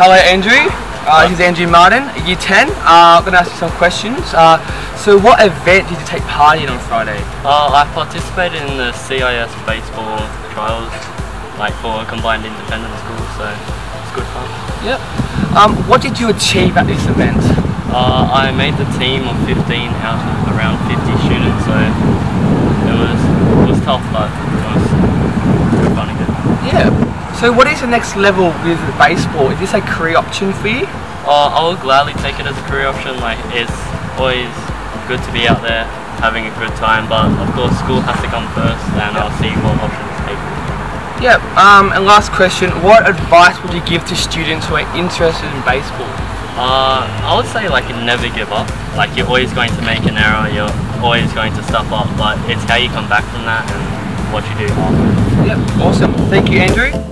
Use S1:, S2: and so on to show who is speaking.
S1: Hello, Andrew. Uh, this is Andrew Martin, Year 10. Uh, I'm going to ask you some questions. Uh, so, what event did you take part in on Friday?
S2: Uh, I participated in the CIS baseball trials, like for a combined independent school, so it's good fun.
S1: Yep. Um, what did you achieve at this event?
S2: Uh, I made the team of 15 out of around 50 students, so it was it was tough, but it was good fun again.
S1: Yeah. So, what is the next level with baseball? Is this a career option for you?
S2: Uh, I will gladly take it as a career option. Like it's always good to be out there having a good time, but of course school has to come first, and I'll see what options take.
S1: Yep. Um, and last question: What advice would you give to students who are interested in baseball?
S2: Uh, I would say like never give up. Like you're always going to make an error. You're always going to stuff up, but it's how you come back from that and what you do after.
S1: Yep. Awesome. Thank you, Andrew.